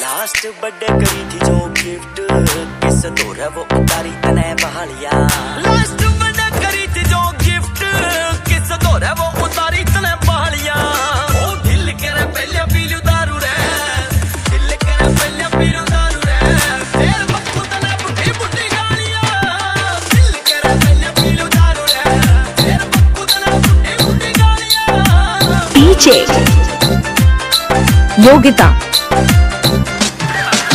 Last birthday करी थी जो गिफ्ट किस तोरा वो उतारी तने बहालिया। नीचे योगिता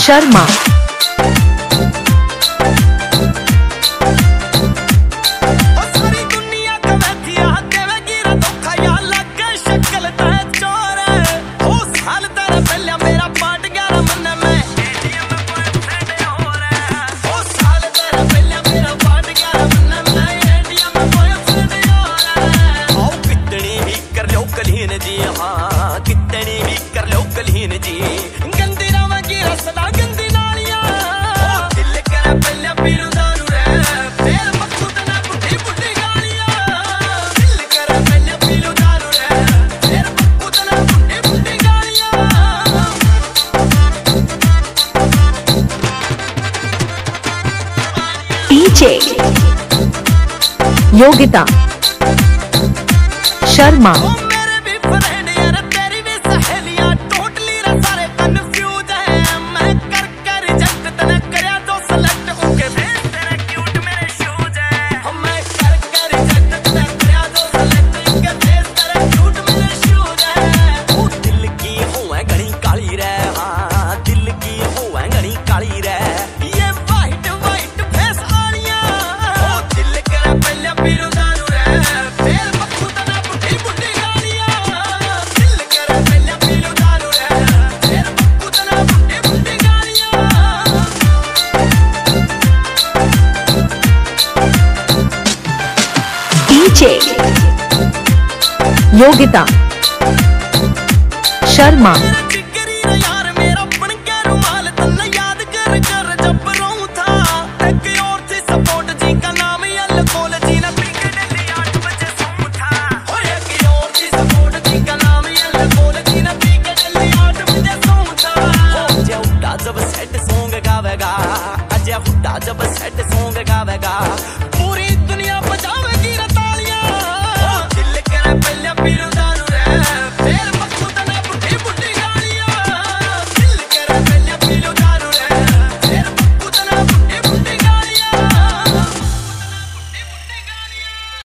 शर्मा लोकल हीन जी हाँ कितनी भी कर लोकल हीन जी। गंदी रावगी की गंदी नालियाँ। दिल कर पल्ला पीरू दारू रे। फिर मकसूद ना बुढ़ी बुढ़ी गालियाँ। दिल कर पल्ला पीरू दारू रे। फिर मकसूद ना बुढ़ी बुढ़ी गालियाँ। DJ Yogita. Sharma. But I नीचे। योगिता शर्मा। जब सेट सॉन्ग गावेगा अजय हुड्डा जब सेट सॉन्ग गावेगा